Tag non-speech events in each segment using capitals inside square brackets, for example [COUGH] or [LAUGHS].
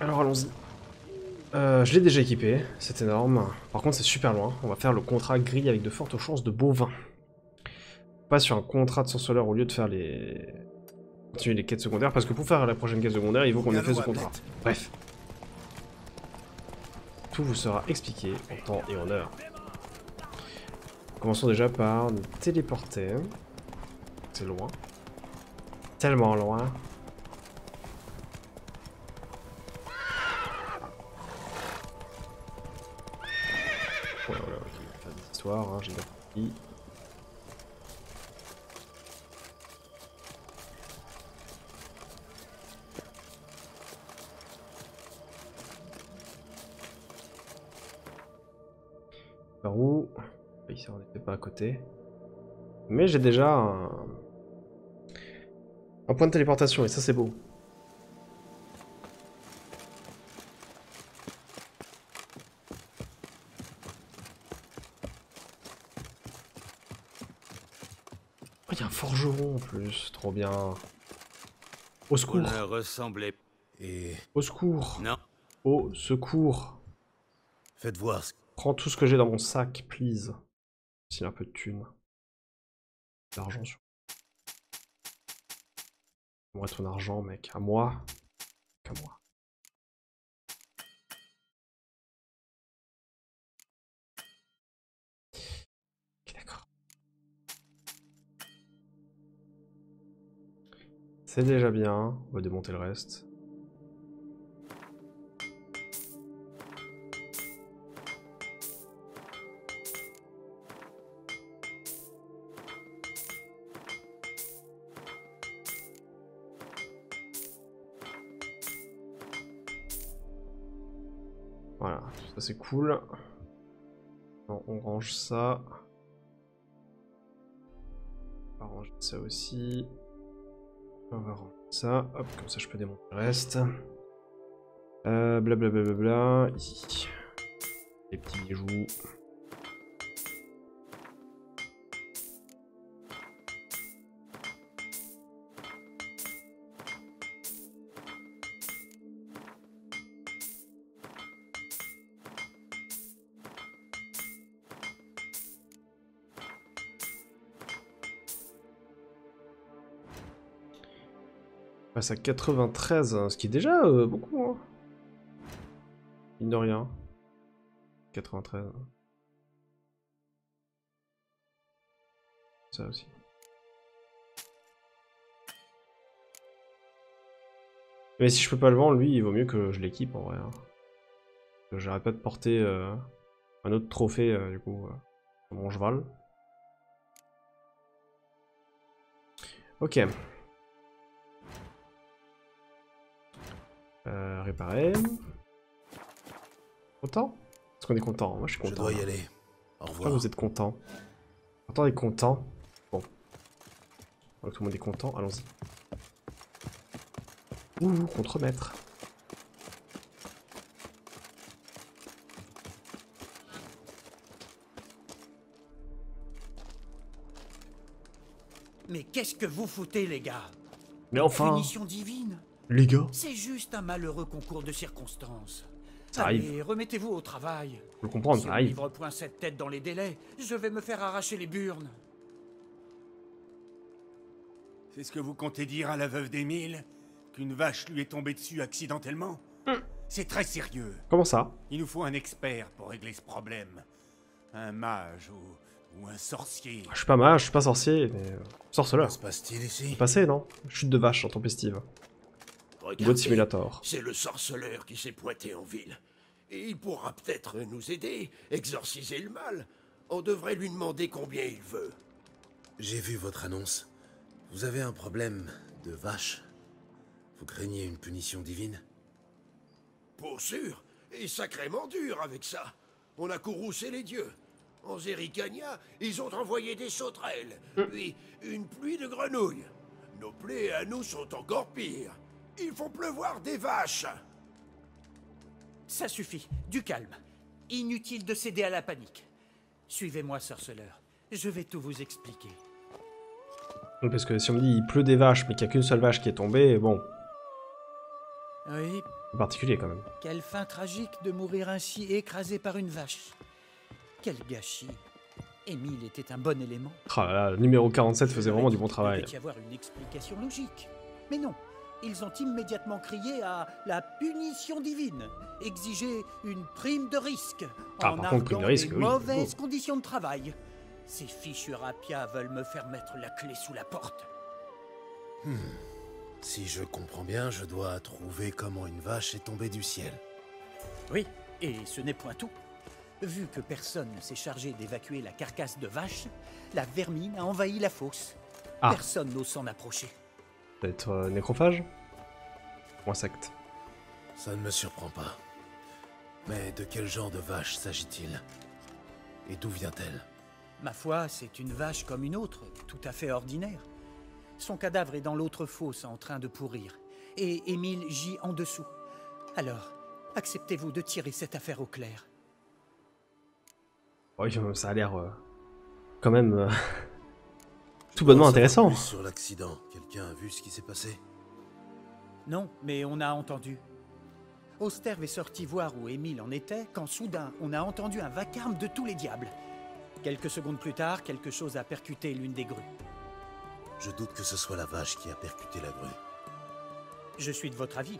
Alors allons-y. Euh, je l'ai déjà équipé, c'est énorme. Par contre, c'est super loin. On va faire le contrat gris avec de fortes chances de bovins. Pas sur un contrat de sorceleur au lieu de faire les... Continuer les quêtes secondaires, parce que pour faire la prochaine quête secondaire, il faut qu'on ait fait ce contrat. Bref. Tout vous sera expliqué en temps et en heure. Commençons déjà par nous téléporter. C'est loin. Tellement loin. Hein, j'ai compris. Par où Ici, on n'était pas à côté. Mais j'ai déjà un point de téléportation, et ça c'est beau. Oh, il y a un forgeron en plus, trop bien. Au secours, ne ressemblez... Et... au secours, Non. au secours. Faites voir ce... Prends tout ce que j'ai dans mon sac, please. S'il y a un peu de thunes. D'argent sur. Moi, ton argent, mec. À moi. Qu'à moi. C'est déjà bien. On va démonter le reste. Voilà, ça c'est cool. On range ça. On va ranger ça aussi. On va ranger ça. Hop, comme ça je peux démonter le reste. Euh, blablabla. Ici. Les petits bijoux. À 93, hein, ce qui est déjà euh, beaucoup. Hein. Mine de rien. 93. Ça aussi. Mais si je peux pas le vendre, lui, il vaut mieux que je l'équipe en vrai. hein. J'arrête pas de porter euh, un autre trophée, euh, du coup, mon cheval. Ok. Euh, réparer. Content? Est-ce qu'on est content Moi je suis Je content. dois y aller. Au revoir. vous êtes content? Pourtant est content. Bon. Tout le monde est content, allons-y. Ouh, contre-maître. Mais qu'est-ce que vous foutez, les gars? Mais enfin, Punition divine? Les gars, C'est juste un malheureux concours de circonstances. Ça Allez, remettez-vous au travail. faut le comprendre, si ça arrive. livre point cette tête dans les délais, je vais me faire arracher les burnes. C'est ce que vous comptez dire à la veuve d'Émile Qu'une vache lui est tombée dessus accidentellement C'est très sérieux. Comment ça Il nous faut un expert pour régler ce problème. Un mage ou, ou un sorcier. Je suis pas mage, je suis pas sorcier, mais... euh, Sorceleur. Que se passe-t-il ici Passé, non? Chute de vache en tempestive. Regardez, simulator. C'est le sorceleur qui s'est pointé en ville. Et il pourra peut-être nous aider, exorciser le mal. On devrait lui demander combien il veut. J'ai vu votre annonce. Vous avez un problème de vache. Vous craignez une punition divine? Pour sûr. Et sacrément dur avec ça. On a courroucé les dieux. En Zéricania, ils ont envoyé des sauterelles, puis une pluie de grenouilles. Nos plaies à nous sont encore pires. Ils font pleuvoir des vaches. Ça suffit, du calme. Inutile de céder à la panique. Suivez-moi, sorceleur. Je vais tout vous expliquer. Oui, Parce que si on me dit il pleut des vaches, mais qu'il y a qu'une seule vache qui est tombée, bon. Oui, Particulier quand même. quelle fin tragique de mourir ainsi écrasé par une vache. Quel gâchis. Émile était un bon élément. Ah là là, le numéro 47 faisait vraiment du bon travail. devait y avoir une explication logique. Mais non, ils ont immédiatement crié à la punition divine, exigé une prime de risque, Ah, en arguant risque, des oui, mauvaises bon. conditions de travail. Ces fichus rapias veulent me faire mettre la clé sous la porte. Si je comprends bien, je dois trouver comment une vache est tombée du ciel. Oui, et ce n'est point tout. Vu que personne ne s'est chargé d'évacuer la carcasse de vache, la vermine a envahi la fosse. Ah. Personne n'ose s'en approcher. Peut-être euh, nécrophage Ou insecte Ça ne me surprend pas. Mais de quel genre de vache s'agit-il? Et d'où vient-elle? Ma foi, c'est une vache comme une autre, tout à fait ordinaire. Son cadavre est dans l'autre fosse en train de pourrir, et Émile gît en dessous. Alors, acceptez-vous de tirer cette affaire au clair? Oui, ça a l'air euh, quand même euh, tout bonnement intéressant. plus Sur l'accident, quelqu'un a vu ce qui s'est passé Non, mais on a entendu. Austerve est sorti voir où Émile en était quand soudain on a entendu un vacarme de tous les diables. Quelques secondes plus tard, quelque chose a percuté l'une des grues. Je doute que ce soit la vache qui a percuté la grue. Je suis de votre avis.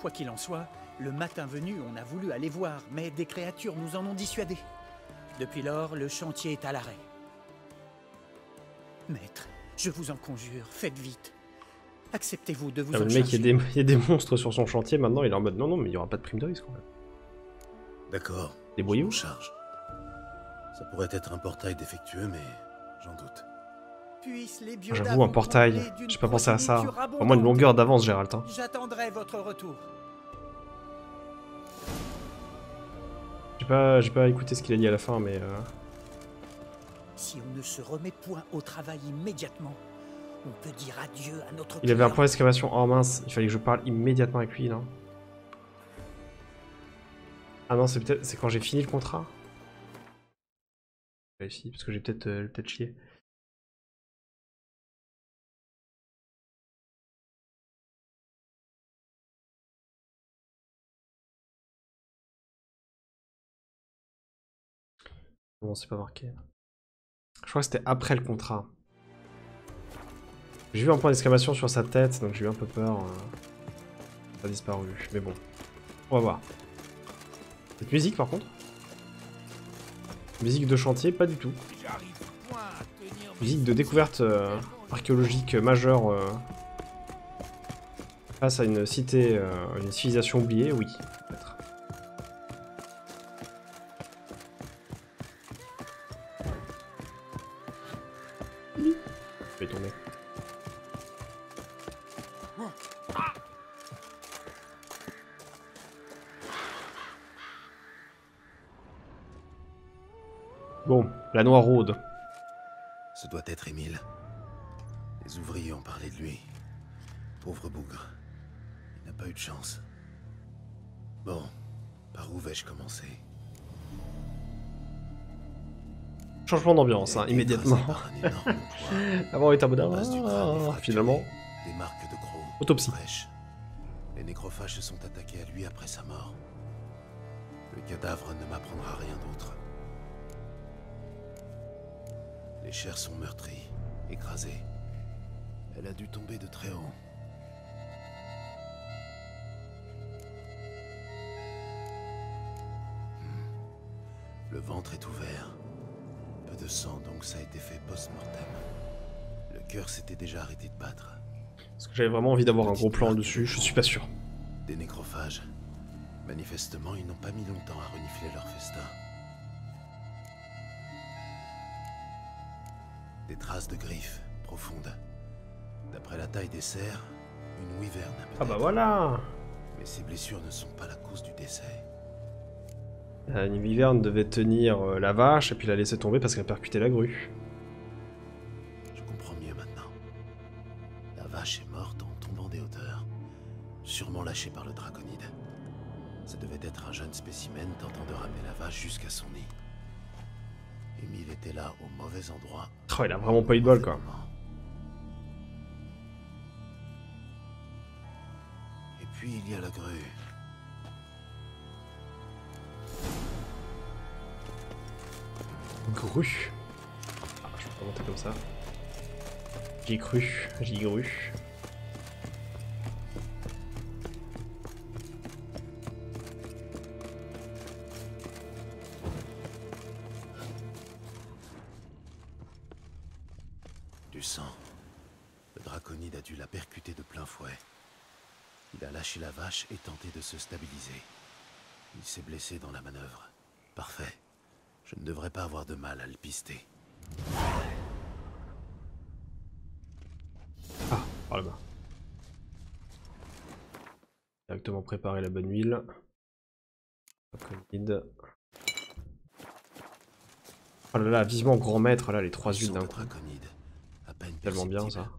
Quoi qu'il en soit, le matin venu, on a voulu aller voir, mais des créatures nous en ont dissuadés. Depuis lors, le chantier est à l'arrêt. Maître, je vous en conjure, faites vite. Acceptez-vous de vous Ah, en le mec, il y, des, il y a des monstres sur son chantier maintenant, il est en mode non, non, mais il y aura pas de prime de risque quand même. D'accord. Débrouillez-vous. Charge. Ça pourrait être un portail défectueux, mais j'en doute. Biodas J'avoue, un portail, j'ai pas pensé à ça. progéniture Vraiment une longueur d'avance, Gérald. hein. J'attendrai votre retour. J'ai pas, j'ai pas écouté ce qu'il a dit à la fin, mais euh, Si on ne se remet point au travail immédiatement, on peut dire adieu à notre il avait un point d'exclamation. Oh mince, il fallait que je parle immédiatement avec lui, non? Ah non, c'est peut-être, c'est quand j'ai fini le contrat? Vérifie, parce que j'ai peut-être, euh, peut-être chié. Bon, c'est pas marqué. Je crois que c'était après le contrat. J'ai vu un point d'exclamation sur sa tête, donc j'ai eu un peu peur. euh, Ça a disparu, mais bon. On va voir. Cette musique par contre? Musique de chantier, pas du tout. Musique de découverte euh, archéologique majeure euh, face à une cité, euh, une civilisation oubliée, oui. Ce doit être Émile. Les ouvriers ont parlé de lui. Pauvre bougre. Il n'a pas eu de chance. Bon, par où vais-je commencer? Changement d'ambiance, hein, immédiatement. [LAUGHS] Avant, crâne est ah, fracturée, finalement. Des marques de crocs. Autopsie. fraîches. Les nécrophages se sont attaqués à lui après sa mort. Le cadavre ne m'apprendra rien d'autre. Les chairs sont meurtries, écrasées. Elle a dû tomber de très haut. Hmm. Le ventre est ouvert. Peu de sang, donc ça a été fait post-mortem. Le cœur s'était déjà arrêté de battre. Parce que j'avais vraiment envie d'avoir un gros plan dessus, je suis pas sûr. Des nécrophages. Manifestement, ils n'ont pas mis longtemps à renifler leur festin. Des traces de griffes profondes. D'après la taille des cerfs, une wyverne. Ah bah voilà Mais ces blessures ne sont pas la cause du décès. Une wyverne devait tenir euh, la vache et puis la laisser tomber parce qu'elle percutait la grue. Je comprends mieux maintenant. La vache est morte en tombant des hauteurs. Sûrement lâchée par le draconide. Ça devait être un jeune spécimen tentant de ramener la vache jusqu'à son nid. Émile était là au mauvais endroit. Oh, il a vraiment pas eu de bol quoi. Et puis il y a la grue. Grue. Ah, je peux pas monter comme ça. J'y cru, j'y ai de se stabiliser. Il s'est blessé dans la manœuvre. Parfait. Je ne devrais pas avoir de mal à le pister. Ah, par là-bas. Directement préparer la bonne huile. Draconide. Oh là là, vivement grand maître, là, les trois Le huiles d'un coup. Tellement bien, ça.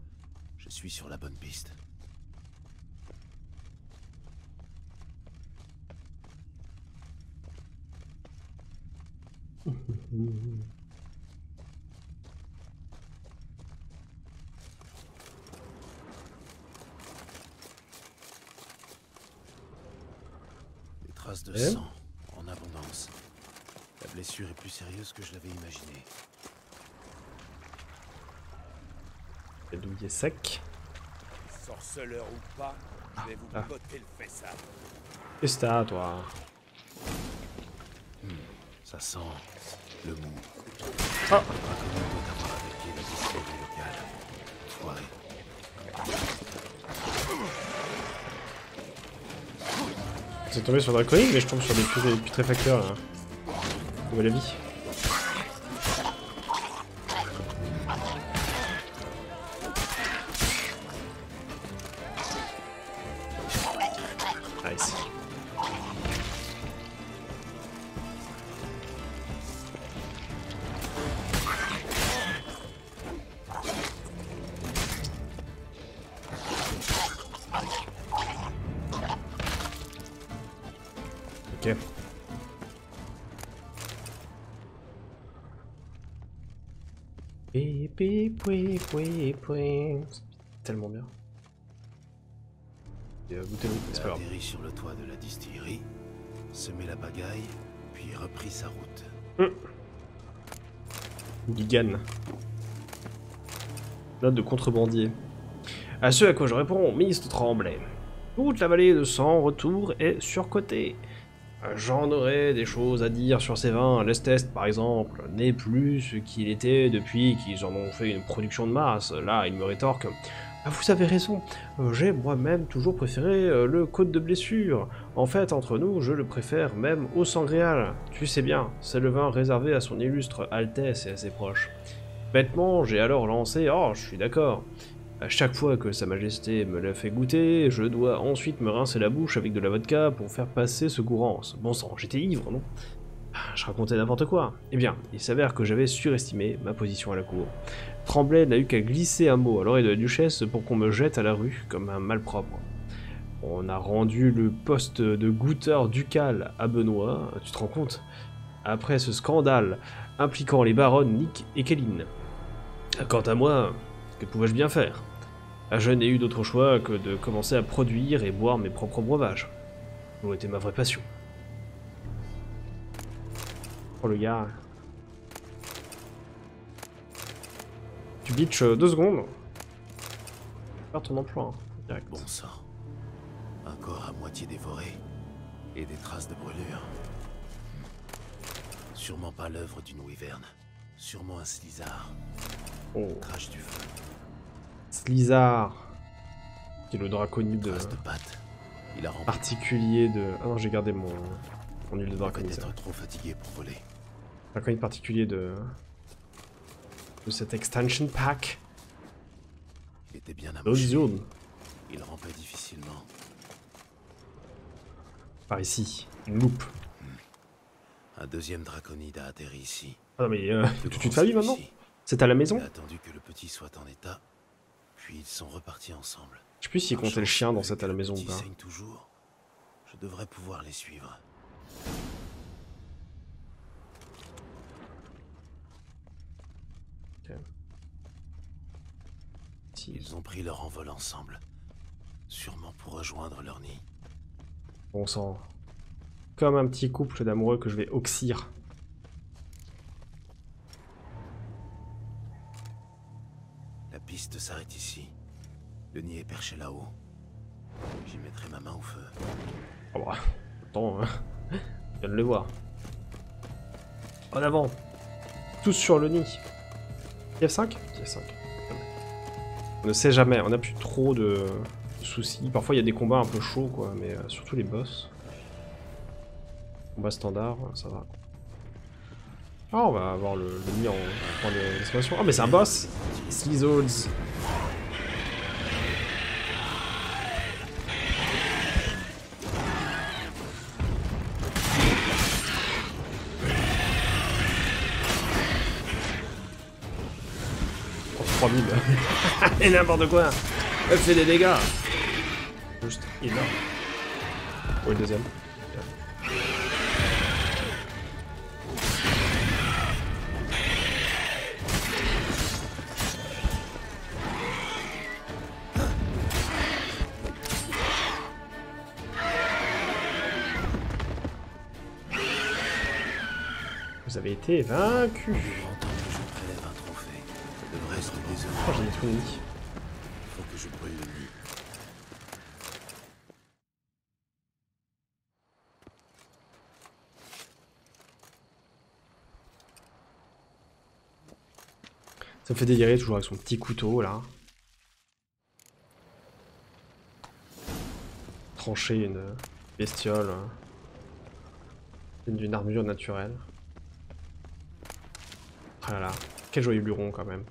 Je suis sur la bonne piste. [LAUGHS] Des traces de Eh sang en abondance. La blessure est plus sérieuse que je l'avais imaginé. Le douillet sec. Sorceleur ou pas, je vais vous Ah. botter le fessard. Qu'est-ce que t'as, toi? Ça sent le. Ah. Foiré. C'est tombé sur Draconic, mais je tombe sur des putré- putréfacteurs, là. Où est la vie? Tellement bien. Et euh, goûtez-le, Il c'est a pas grave. atterri sur le toit de la distillerie, semé la pagaille, puis repris sa route. Hooligan. Note de contrebandier. À ce à quoi je réponds, Mist Tremblay. Toute la vallée de Sang Retour est surcotée. J'en aurais des choses à dire sur ces vins. L'Estest, par exemple, n'est plus ce qu'il était depuis qu'ils en ont fait une production de masse. Là, il me rétorque Ah, Vous avez raison, euh, j'ai moi-même toujours préféré euh, le Côte de Blessure. En fait, entre nous, je le préfère même au Sangréal. Tu sais bien, c'est le vin réservé à son illustre Altesse et à ses proches. Bêtement, j'ai alors lancé Oh, je suis d'accord. À chaque fois que Sa Majesté me l'a fait goûter, je dois ensuite me rincer la bouche avec de la vodka pour faire passer ce gourance. Bon sang, j'étais ivre, non? Ah, Je racontais n'importe quoi. Eh bien, il s'avère que j'avais surestimé ma position à la cour. Tremblay n'a eu qu'à glisser un mot à l'oreille de la duchesse pour qu'on me jette à la rue comme un malpropre. On a rendu le poste de goûteur ducal à Benoît, tu te rends compte? Après ce scandale impliquant les baronnes Nick et Kéline. Quant à moi, que pouvais-je bien faire? Je n'ai eu d'autre choix que de commencer à produire et boire mes propres breuvages. L'eau était ma vraie passion. Oh le gars. Tu bitch euh, deux secondes. Faire ton emploi, hein, direct. Bon sang. Un corps à moitié dévoré. Et des traces de brûlure. Sûrement pas l'œuvre d'une wyverne. Sûrement un slizard. Oh, Crache du feu. Slizard. Qui est le draconide de. Il a particulier de... Ah non, j'ai gardé mon... mon huile de draconide. être trop fatigué pour voler. Draconide particulier de... De cet extension pack. Il était bien Zone. Il rampait difficilement. Par ici. Une loupe. Un deuxième draconide a atterri ici. Ah non mais euh, toute une famille maintenant. C'est à la maison attendu que le petit soit en état, puis ils sont repartis ensemble. Je sais plus s'il Par comptait le chien dans cette à la maison ou pas. toujours. Je devrais pouvoir les suivre. Si. Ils ont pris leur envol ensemble. Sûrement sûrement pour rejoindre leur nid. Bon sang. Comme un petit couple d'amoureux que je vais oxyre. Perché là-haut. J'y mettrai ma main au feu. Oh bah, attends, hein. je viens de le voir. En avant. Tous sur le nid. TF5 TF5. On ne sait jamais, on n'a plus trop de soucis. Parfois il y a des combats un peu chauds quoi, mais euh, surtout les boss. Combat standard, ça va. Ah, on va avoir le, le nid en point d'exclamation. Ah, mais c'est un boss Slizodes 3000 [LAUGHS] Et n'importe quoi Elle fait des dégâts Juste énorme. Oui, le deuxième. Vous avez été vaincu. Oh, j'ai détruit faut que je brûle. Ça me fait délirer toujours avec son petit couteau là. Trancher une bestiole. hein. D'une armure naturelle. Ah là là, quel joyeux luron quand même.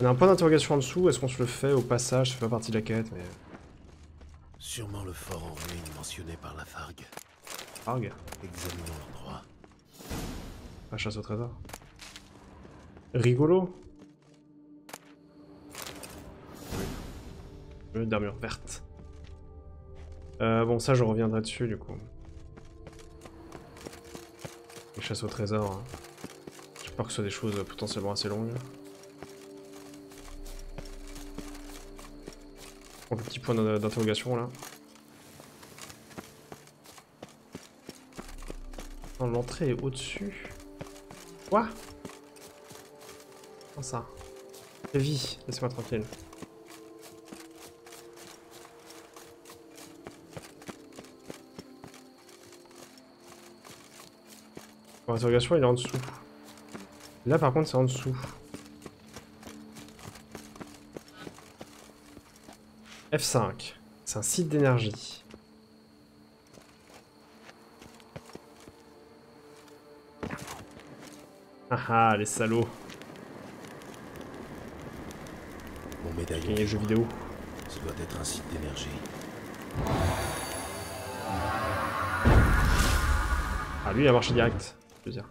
On a un point d'interrogation en dessous, est-ce qu'on se le fait au passage? Ça fait pas partie de la quête, mais... Sûrement le fort en ruine mentionné par la Fargue. Arg, Examinons l'endroit. la chasse au trésor. Rigolo Jeu d'armure verte. Euh, bon, ça, je reviendrai dessus, du coup. Les chasses au trésor. hein. J'ai peur que ce soit des choses potentiellement assez longues. Un petit point d'in- d'interrogation, là. L'entrée est au-dessus. Quoi? Comment ça? Vie, laissez-moi tranquille. L'interrogation, il est en dessous. Là, par contre, c'est en dessous. F5. C'est un site d'énergie. Ah ah, les salauds. Mon médaillon. Gagner le jeu vidéo. Ce doit être un site d'énergie. Ah, lui, il a marché direct. Je veux dire.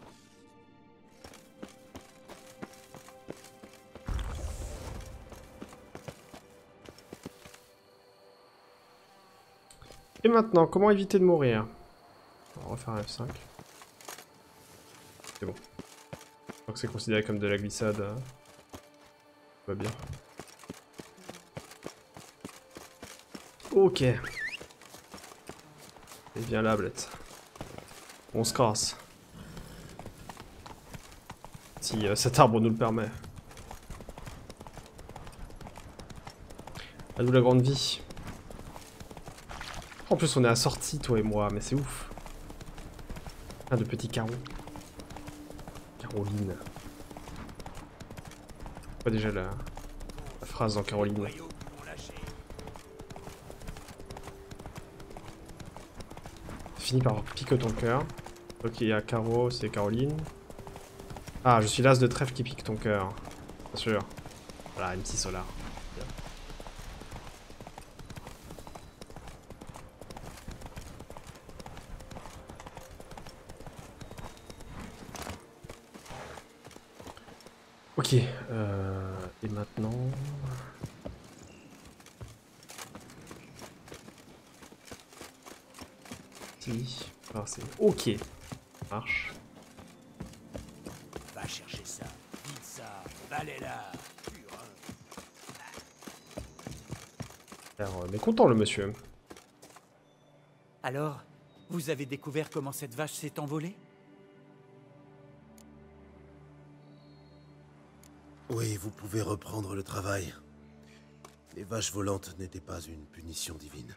Et maintenant, comment éviter de mourir? On va refaire un F5. C'est bon. Que c'est considéré comme de la glissade. Tout va bien. Ok. Et viens là, Blette. On se casse. Si euh, cet arbre nous le permet. À nous la grande vie. En plus, on est assortis, toi et moi, mais c'est ouf. Un de petits carreaux. Caroline. Pas déjà la, phrase dans Caroline? Fini par pique ton cœur. Ok, il y a Caro, c'est Caroline. Ah, je suis l'as de trèfle qui pique ton cœur. Bien sûr. Voilà, M6 Solar. Bien. Ok, euh, et maintenant... Si, c'est... Ok, marche. Va chercher ça. Vite ça. Balai là. L'air euh, mécontent, le monsieur. Alors, vous avez découvert comment cette vache s'est envolée? Oui, vous pouvez reprendre le travail. Les vaches volantes n'étaient pas une punition divine.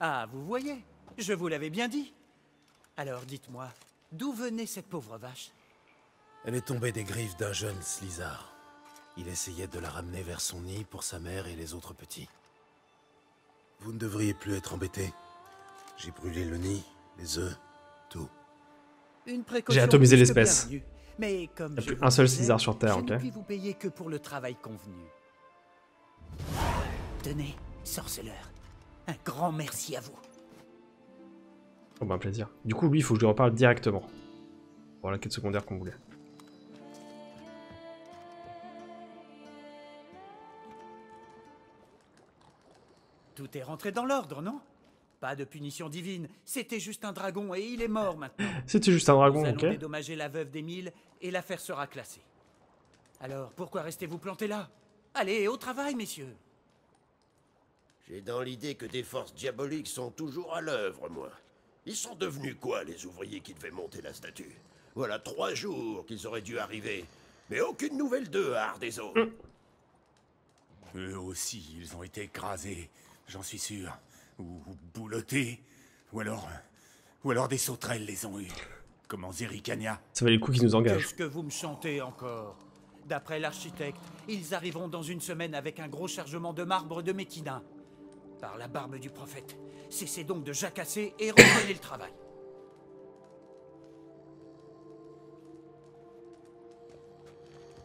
Ah, vous voyez Je vous l'avais bien dit. Alors dites-moi, d'où venait cette pauvre vache? Elle est tombée des griffes d'un jeune Slizard. Il essayait de la ramener vers son nid pour sa mère et les autres petits. Vous ne devriez plus être embêtés. J'ai brûlé le nid, les œufs, tout. Une précaution atomisé l'espèce. Mais comme a plus vous un seul César sur Terre, je ne ok puis vous payer que pour le travail convenu. Tenez, sorceleur. Un grand merci à vous. Oh bah, un plaisir. Du coup, lui, il faut que je lui reparle directement. Pour la quête secondaire qu'on voulait. Tout est rentré dans l'ordre, non? Pas de punition divine. C'était juste un dragon et il est mort maintenant. C'était juste un dragon, Nous allons ok dédommager la veuve d'Émile et l'affaire sera classée. Alors, pourquoi restez-vous planté là? Allez, au travail, messieurs. J'ai dans l'idée que des forces diaboliques sont toujours à l'œuvre, moi. Ils sont devenus quoi, les ouvriers qui devaient monter la statue? Voilà trois jours qu'ils auraient dû arriver. Mais aucune nouvelle d'eux à Ardezo. Eux aussi, ils ont été écrasés, j'en suis sûr. Ou, ou boulottés. Ou alors. Ou alors des sauterelles les ont eus. Comme en Zerikania. Ça valait le coup qu'ils nous engagent. Qu'est-ce que vous me chantez encore? D'après l'architecte, ils arriveront dans une semaine avec un gros chargement de marbre de Métina. Par la barbe du prophète. Cessez donc de jacasser et reprenez le travail.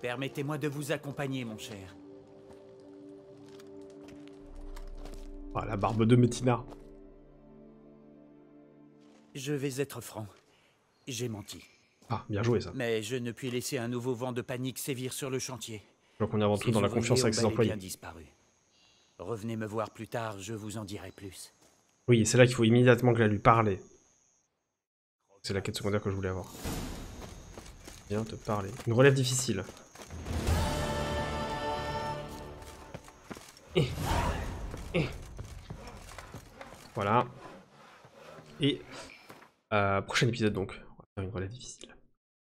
Permettez-moi de vous accompagner, mon cher. Ah, la barbe de Métina. Je vais être franc. J'ai menti. Ah, bien joué ça. Mais je ne puis laisser un nouveau vent de panique sévir sur le chantier. Donc on est avant tout dans la confiance avec ses employés. bien disparu. Revenez me voir plus tard, je vous en dirai plus. Oui, c'est là qu'il faut immédiatement que j'aille lui parler. C'est la quête secondaire que je voulais avoir. Viens te parler. Une relève difficile. Et. Et. Voilà. Et. euh, prochain épisode donc. On va faire une relève difficile.